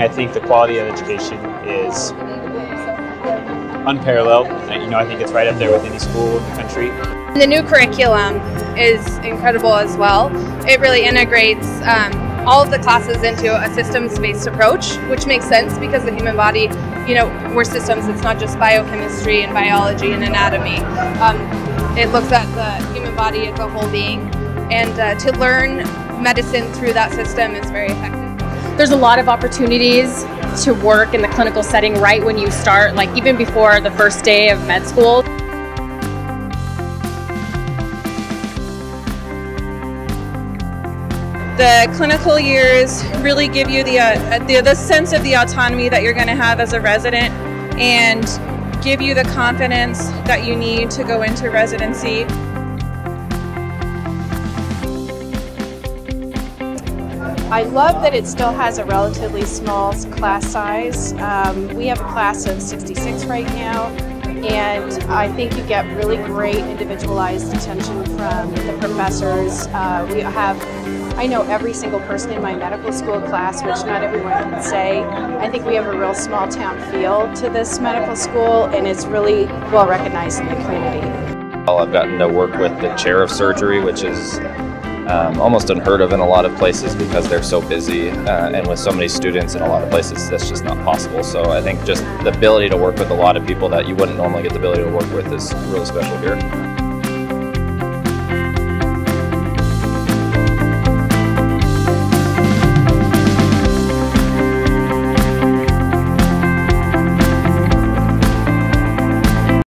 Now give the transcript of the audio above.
I think the quality of education is unparalleled. You know, I think it's right up there with any school in the country. The new curriculum is incredible as well. It really integrates um, all of the classes into a systems-based approach, which makes sense because the human body, you know, we're systems. It's not just biochemistry and biology and anatomy. Um, it looks at the human body as a whole being, and uh, to learn medicine through that system is very effective. There's a lot of opportunities to work in the clinical setting right when you start, like even before the first day of med school. The clinical years really give you the, uh, the, the sense of the autonomy that you're going to have as a resident and give you the confidence that you need to go into residency. I love that it still has a relatively small class size. Um, we have a class of 66 right now, and I think you get really great individualized attention from the professors. Uh, we have, I know every single person in my medical school class, which not everyone can say. I think we have a real small town feel to this medical school, and it's really well recognized in the community. I've gotten to work with the chair of surgery, which is um, almost unheard of in a lot of places because they're so busy uh, and with so many students in a lot of places that's just not possible so I think just the ability to work with a lot of people that you wouldn't normally get the ability to work with is really special here.